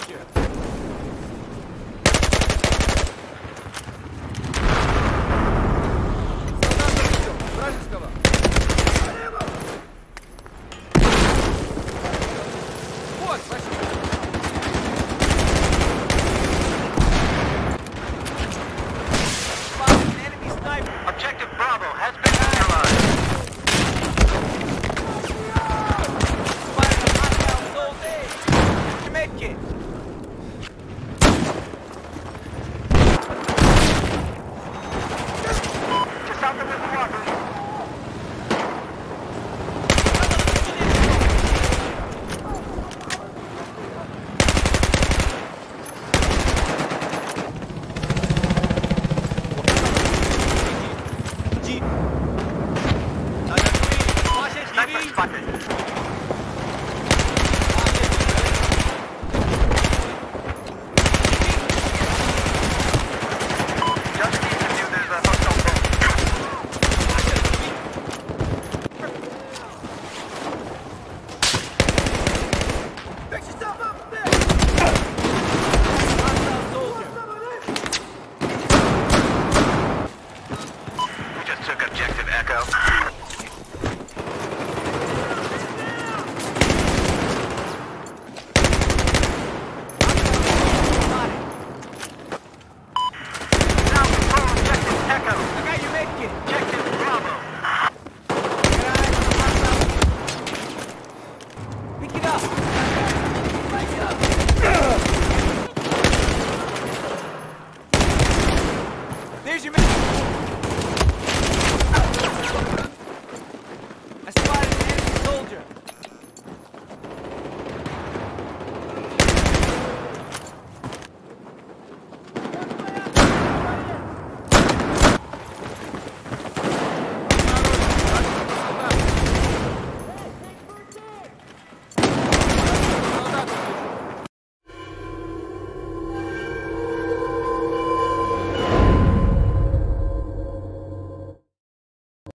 soldier. fuck. Desde mesmo.